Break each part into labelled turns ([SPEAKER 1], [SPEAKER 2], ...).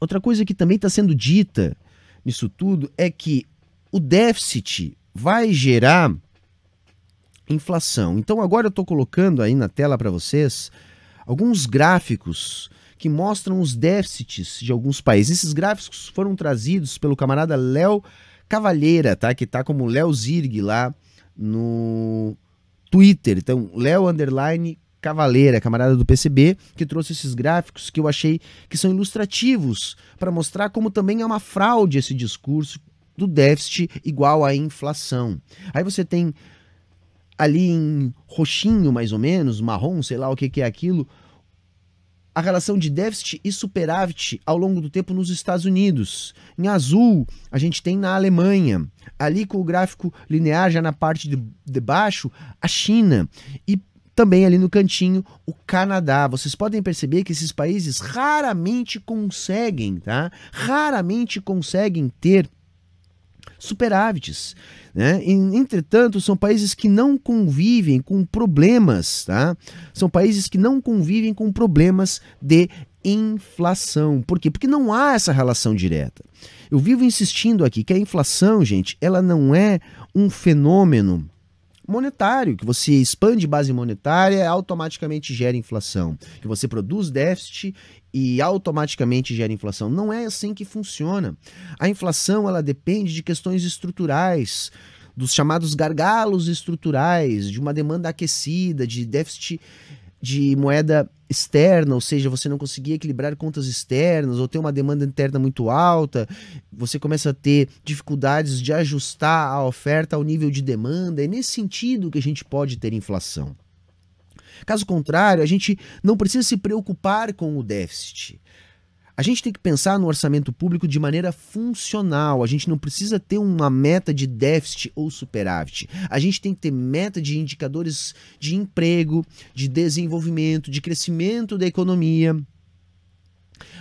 [SPEAKER 1] Outra coisa que também está sendo dita nisso tudo é que o déficit vai gerar inflação. Então agora eu estou colocando aí na tela para vocês alguns gráficos que mostram os déficits de alguns países. Esses gráficos foram trazidos pelo camarada Léo Cavalheira, tá? Que está como Léo Zirg lá no Twitter. Então, Léo Underline Cavaleira, camarada do PCB, que trouxe esses gráficos que eu achei que são ilustrativos para mostrar como também é uma fraude esse discurso do déficit igual à inflação. Aí você tem ali em roxinho, mais ou menos, marrom, sei lá o que, que é aquilo, a relação de déficit e superávit ao longo do tempo nos Estados Unidos. Em azul, a gente tem na Alemanha. Ali com o gráfico linear, já na parte de, de baixo, a China. E também ali no cantinho, o Canadá. Vocês podem perceber que esses países raramente conseguem, tá? Raramente conseguem ter superávites. Né? Entretanto, são países que não convivem com problemas, tá? São países que não convivem com problemas de inflação. Por quê? Porque não há essa relação direta. Eu vivo insistindo aqui que a inflação, gente, ela não é um fenômeno monetário, que você expande base monetária, automaticamente gera inflação, que você produz déficit e automaticamente gera inflação. Não é assim que funciona. A inflação ela depende de questões estruturais, dos chamados gargalos estruturais, de uma demanda aquecida, de déficit de moeda externa, ou seja, você não conseguir equilibrar contas externas ou ter uma demanda interna muito alta, você começa a ter dificuldades de ajustar a oferta ao nível de demanda. É nesse sentido que a gente pode ter inflação. Caso contrário, a gente não precisa se preocupar com o déficit. A gente tem que pensar no orçamento público de maneira funcional. A gente não precisa ter uma meta de déficit ou superávit. A gente tem que ter meta de indicadores de emprego, de desenvolvimento, de crescimento da economia.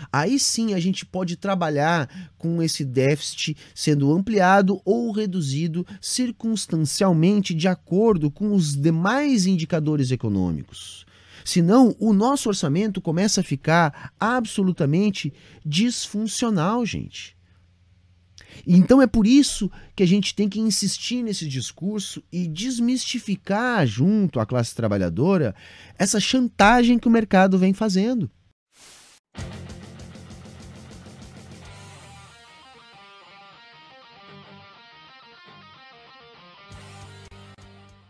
[SPEAKER 1] Aí sim a gente pode trabalhar com esse déficit sendo ampliado ou reduzido circunstancialmente de acordo com os demais indicadores econômicos. Senão, o nosso orçamento começa a ficar absolutamente disfuncional, gente. Então é por isso que a gente tem que insistir nesse discurso e desmistificar junto à classe trabalhadora essa chantagem que o mercado vem fazendo.